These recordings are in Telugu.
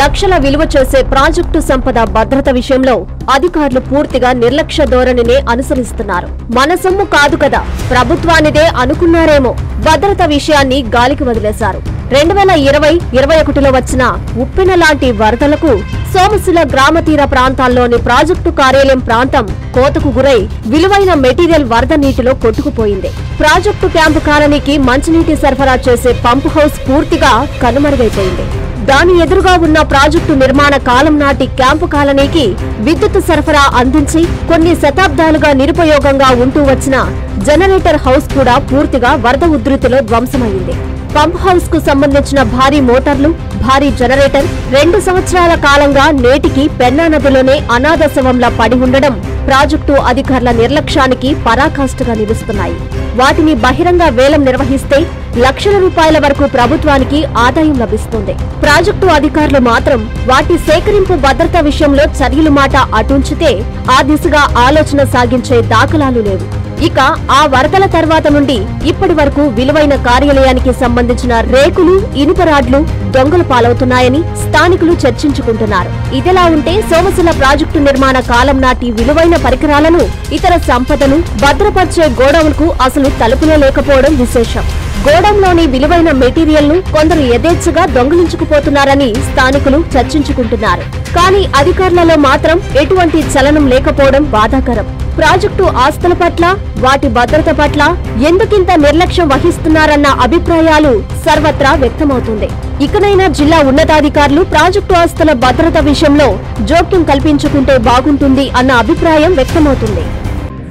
లక్షల విలువ చేసే ప్రాజెక్టు సంపద భద్రత విషయంలో అధికారులు పూర్తిగా నిర్లక్ష్య ధోరణినే అనుసరిస్తున్నారు. మన సొమ్ము కాదు కదా ప్రభుత్వానిదే అనుకున్నారేమో భద్రత విషయాన్ని గాలికి వదిలేశారు. రెండు వేల ఇరవై ఇరవై ఒకటిలో వచ్చిన ఉప్పెన లాంటి వరదలకు సోమశిల గ్రామ తీర ప్రాంతాల్లోని ప్రాజెక్టు కార్యాలయం ప్రాంతం కోతకు గురై విలువైన మెటీరియల్ వరద నీటిలో కొట్టుకుపోయింది. ప్రాజెక్టు క్యాంపు కాలనీకి మంచినీటి సరఫరా చేసే పంప్ హౌస్ పూర్తిగా కనుమరుగైపోయింది. దాని ఎదురుగా ఉన్న ప్రాజెక్టు నిర్మాణ కాలం నాటి క్యాంపు కాలనీకి విద్యుత్ సరఫరా అందించి కొన్ని శతాబ్దాలుగా నిరుపయోగంగా ఉంటూ వచ్చిన జనరేటర్ హౌస్ కూడా పూర్తిగా వరద ఉధృతిలో ధ్వంసమైంది. పంప్ హౌస్కు సంబంధించిన భారీ మోటార్లు భారీ జనరేటర్ రెండు సంవత్సరాల కాలంగా నేటికి పెన్నా నదిలోనే అనాథ శవంలా పడి ఉండడం ప్రాజెక్టు అధికారుల నిర్లక్ష్యానికి పరాకాష్ఠగా నిలుస్తున్నాయి. వాటిని బహిరంగ వేలం నిర్వహిస్తే లక్షల రూపాయల వరకు ప్రభుత్వానికి ఆదాయం లభిస్తుంది. ప్రాజెక్టు అధికారులు మాత్రం వాటి సేకరింపు భద్రత విషయంలో చర్యలు మాట అటుంచితే ఆ దిశగా ఆలోచన సాగించే దాఖలాలు లేవు. ఇక ఆ వరదల తర్వాత నుండి ఇప్పటి వరకు విలువైన కార్యాలయానికి సంబంధించిన రేకులు ఇనుప రాడ్లు దొంగలు పాలవుతున్నాయని స్థానికులు చర్చించుకుంటున్నారు. ఇదిలా ఉంటే సోమశిల ప్రాజెక్టు నిర్మాణ కాలం నాటి విలువైన పరికరాలను ఇతర సంపదను భద్రపరిచే గోడౌన్కు అసలు తలుపులే లేకపోవడం విశేషం. గోడంలోని విలువైన మెటీరియల్ను కొందరు యథేచ్ఛగా దొంగిలించుకుపోతున్నారని స్థానికులు చర్చించుకుంటున్నారు. కానీ అధికారులలో మాత్రం ఎటువంటి చలనం లేకపోవడం బాధాకరం. ప్రాజెక్టు ఆస్తుల పట్ల వాటి భద్రత పట్ల ఎందుకింత నిర్లక్ష్యం వహిస్తున్నారన్న అభిప్రాయాలు సర్వత్రా వ్యక్తమవుతుంది. ఇకనైనా జిల్లా ఉన్నతాధికారులు ప్రాజెక్టు ఆస్తుల భద్రత విషయంలో జోక్యం కల్పించుకుంటే బాగుంటుంది అన్న అభిప్రాయం వ్యక్తమవుతుంది.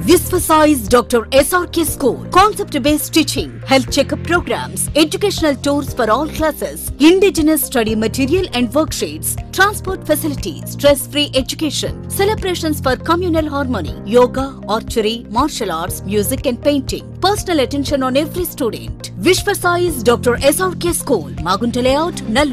Visvasize Dr. SRK School. Concept based teaching, health checkup programs, educational tours for all classes, indigenous study material and worksheets, transport facilities, stress free education, celebrations for communal harmony, yoga, archery, martial arts, music and painting. Personal attention on every student. Vishvasize Dr. SRK School, Magunta Layout, Nallo.